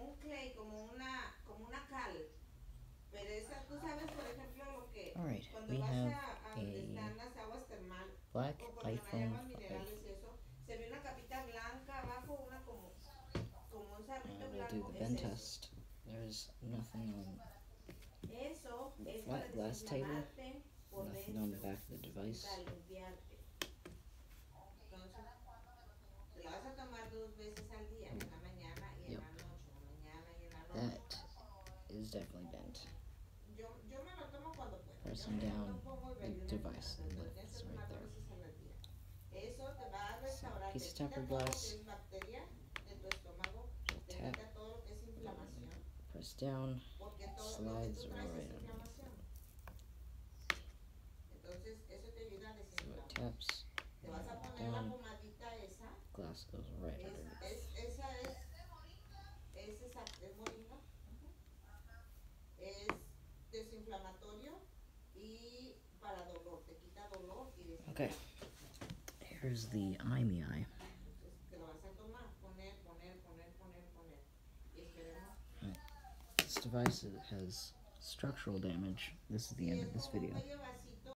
un clay, como una, como una cal. Pero esa, tú sabes, por ejemplo, lo que cuando We vas a, a donde están las aguas termales o por minerales y eso, se ve una capita blanca abajo, una como, como un sarrito uh, blanco. Es There's nothing on eso the es flat glass table, nothing on the back of the device. Entonces, te vas a tomar dos veces al día. Mm. Is definitely bent. Pressing down the device lifts right there. So, piece of tempered glass. Tap. Press down. Slides right. So it taps. Down. Glass goes right underneath. Okay. Here's the IMEI. This device has structural damage. This is the end of this video.